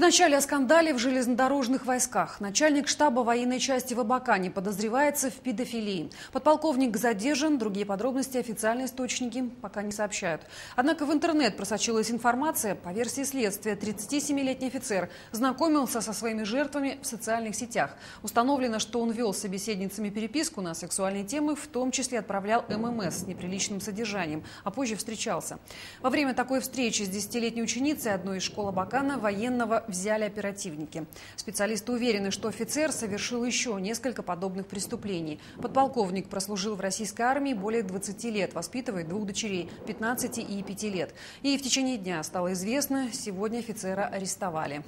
Вначале о скандале в железнодорожных войсках. Начальник штаба военной части в Абакане подозревается в педофилии. Подполковник задержан, другие подробности официальные источники пока не сообщают. Однако в интернет просочилась информация, по версии следствия, 37-летний офицер знакомился со своими жертвами в социальных сетях. Установлено, что он вел с собеседницами переписку на сексуальные темы, в том числе отправлял ММС с неприличным содержанием, а позже встречался. Во время такой встречи с 10-летней ученицей одной из школ Абакана военного взяли оперативники. Специалисты уверены, что офицер совершил еще несколько подобных преступлений. Подполковник прослужил в российской армии более 20 лет, воспитывает двух дочерей – 15 и 5 лет. И в течение дня стало известно, сегодня офицера арестовали.